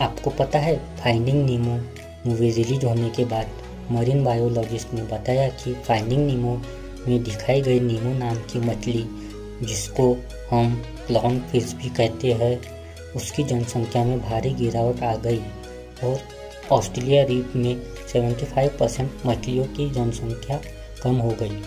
आपको पता है फाइंडिंग नीमो मूवी रिलीज़ होने के बाद मरीन बायोलॉजिस्ट ने बताया कि फाइंडिंग नीमो में दिखाई गई नीमो नाम की मछली, जिसको हम क्लाउन फ़िश भी कहते हैं, उसकी जनसंख्या में भारी गिरावट आ गई और ऑस्ट्रेलिया द्वीप में 75 परसेंट मछलियों की जनसंख्या कम हो गई।